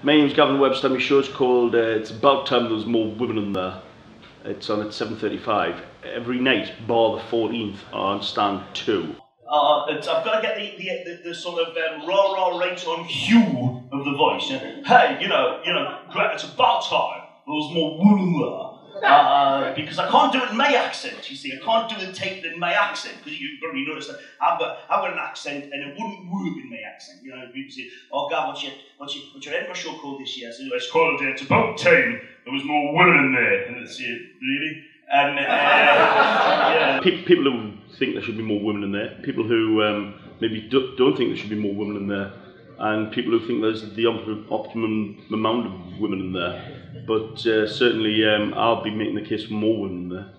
My name's Gavin Webster. My show's called uh, It's About Time There Was More Women in There. It's on at 7.35. Every night, bar the 14th, on stand 2. Uh, it's, I've got to get the, the, the, the sort of um, raw, raw right on hue of the voice. Hey, you know, you know, it's about time there was more women there. Uh, because I can't do it in my accent, you see. I can't do it tape in my accent because you probably noticed that I've got I've got an accent and it wouldn't work in my accent. You know, people say, "Oh God, what's your what's your what's your Edinburgh show called this year?" So it's called uh, "It's About Time There Was More Women in There," and it's uh, really. And uh, yeah. People who think there should be more women in there, people who um, maybe do- don't think there should be more women in there, and people who think there's the optimum amount of women in there. But uh, certainly, um, I'll be making the case more women there.